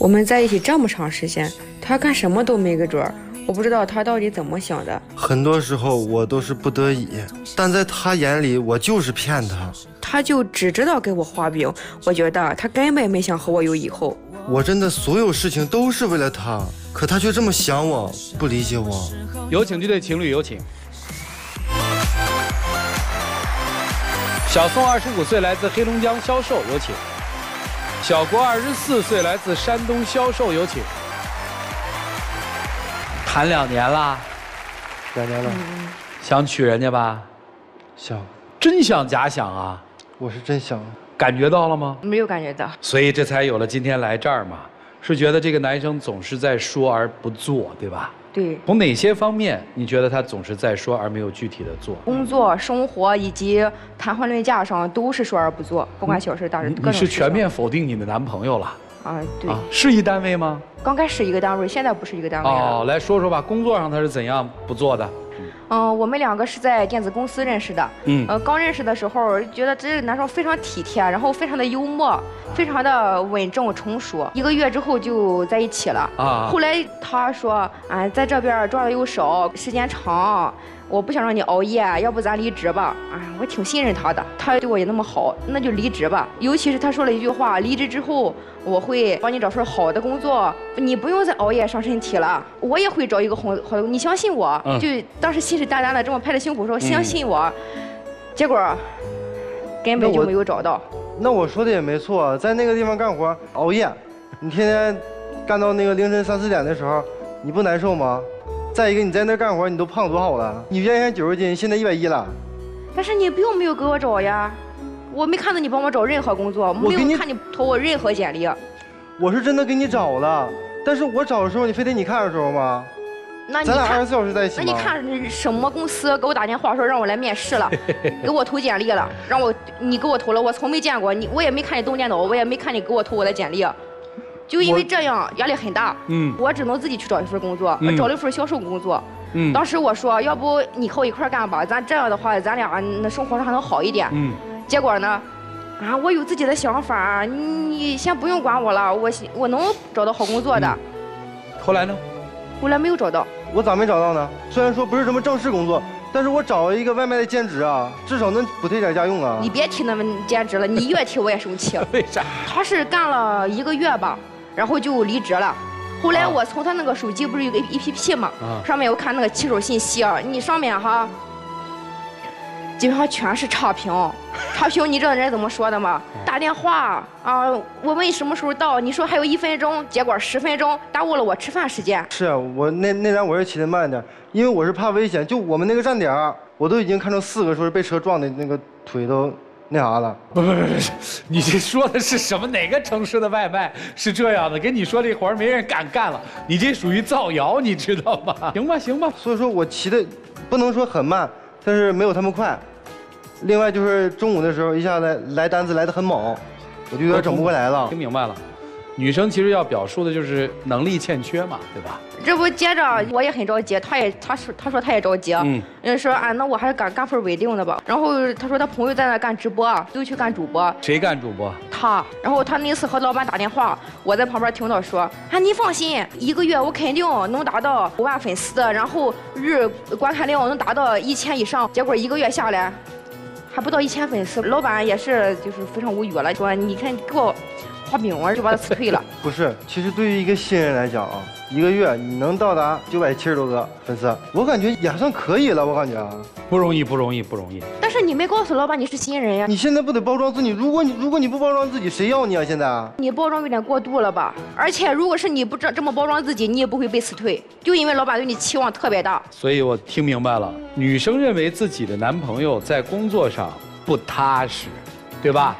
我们在一起这么长时间，他干什么都没个准儿，我不知道他到底怎么想的。很多时候我都是不得已，但在他眼里我就是骗他。他就只知道给我画饼，我觉得他根本没想和我有以后。我真的所有事情都是为了他，可他却这么想我，不理解我。有请这对情侣，有请。小宋二十五岁，来自黑龙江销售，有请。小郭二十四岁，来自山东销售，有请。谈两年了，两年了，想娶人家吧？想，真想假想啊？我是真想。感觉到了吗？没有感觉到。所以这才有了今天来这儿嘛，是觉得这个男生总是在说而不做，对吧？对。从哪些方面你觉得他总是在说而没有具体的做？工作、生活以及谈婚论嫁上都是说而不做，不管小事大事，你是全面否定你的男朋友了？啊，对。是一单位吗？刚开始一个单位，现在不是一个单位了。哦，来说说吧，工作上他是怎样不做的？嗯，我们两个是在电子公司认识的。嗯，呃，刚认识的时候觉得这个男生非常体贴，然后非常的幽默，非常的稳重成熟。一个月之后就在一起了。啊。后来他说，哎，在这边赚的又少，时间长。我不想让你熬夜，要不咱离职吧？啊，我挺信任他的，他对我也那么好，那就离职吧。尤其是他说了一句话，离职之后我会帮你找份好的工作，你不用再熬夜伤身体了。我也会找一个好好的，你相信我。就当时信誓旦旦的这么拍着胸脯说相信我，结果根本就没有找到。那我说的也没错，在那个地方干活熬夜，你天天干到那个凌晨三四点的时候，你不难受吗？再一个，你在那干活，你都胖多少了？你原先九十斤，现在一百一了。但是你并没有给我找呀，我没看到你帮我找任何工作，没有看你投我任何简历。我是真的给你找了，但是我找的时候，你非得你看的时候吗？那咱俩二十四小时在一起那你看什么公司给我打电话说让我来面试了，给我投简历了，让我你给我投了，我从没见过你，我也没看你动电脑，我也没看你给我投我的简历。就因为这样压力很大，嗯，我只能自己去找一份工作，我找了一份销售工作，嗯，当时我说要不你和我一块干吧，咱这样的话咱俩那生活上还能好一点，嗯，结果呢，啊，我有自己的想法，你先不用管我了，我我能找到好工作的。后来呢？后来没有找到。我咋没找到呢？虽然说不是什么正式工作，但是我找了一个外卖的兼职啊，至少能补贴点家用啊。你别提那么兼职了，你越提我也生气。为啥？他是干了一个月吧。然后就离职了，后来我从他那个手机不是有个 A P P 嘛，上面我看那个骑手信息啊，你上面哈，基本上全是差评，差评你知道人家怎么说的吗？打电话啊，我问你什么时候到，你说还有一分钟，结果十分钟，耽误了我吃饭时间。是啊，我那那单我是骑的慢点，因为我是怕危险，就我们那个站点我都已经看到四个说是被车撞的那个腿都。那啥了？不不不不，你这说的是什么？哪个城市的外卖是这样的？跟你说这活儿没人敢干了，你这属于造谣，你知道吗？行吧行吧，所以说我骑的不能说很慢，但是没有他们快。另外就是中午的时候一下子来单子来的很猛，我就有点整不过来了。听明白了。女生其实要表述的就是能力欠缺嘛，对吧？这不接着我也很着急，他也他说他说他也着急，嗯，说啊那我还是干干份稳定的吧。然后他说他朋友在那干直播，都去干主播。谁干主播？他。然后他那次和老板打电话，我在旁边听到说啊你放心，一个月我肯定能达到五万粉丝，然后日观看量能达到一千以上。结果一个月下来，还不到一千粉丝，老板也是就是非常无语了，说你看给我。画饼我就把他辞退了。不是，其实对于一个新人来讲啊，一个月你能到达九百七十多个粉丝，我感觉也还算可以了。我感觉啊，不容易，不容易，不容易。但是你没告诉老板你是新人呀。你现在不得包装自己？如果你如果你不包装自己，谁要你啊？现在你包装有点过度了吧？而且如果是你不这这么包装自己，你也不会被辞退，就因为老板对你期望特别大。所以我听明白了，女生认为自己的男朋友在工作上不踏实，对吧？